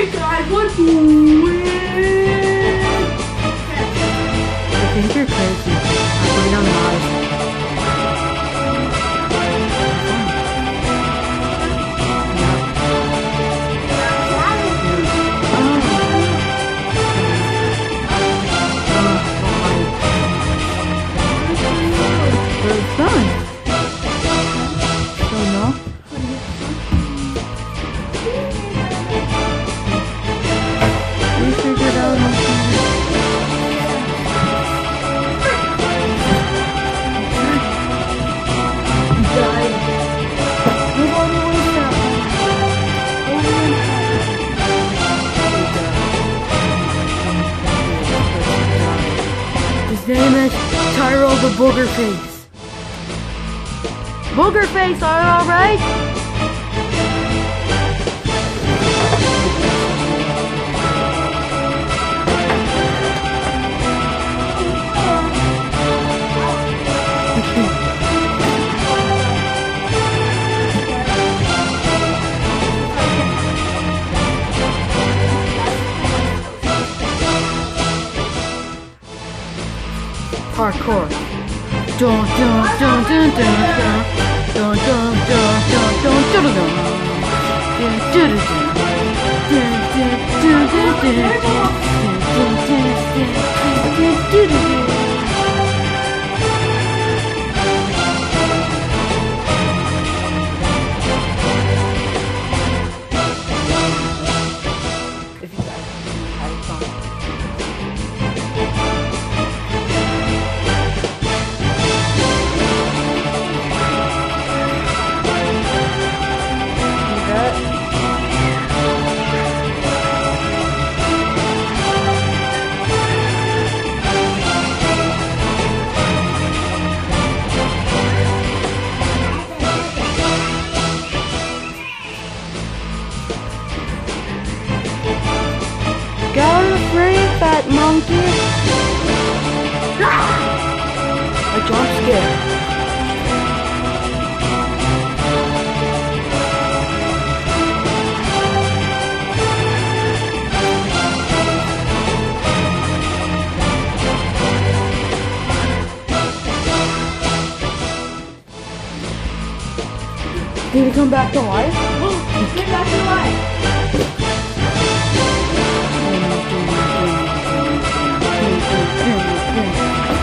Ai, ai, gordinho. Name is Tyrell the Booger Face. Booger Face, are you alright? Hardcore. Fat monkey! Ah! A jump scare. Did he come back to life? Get back to life. 嗯。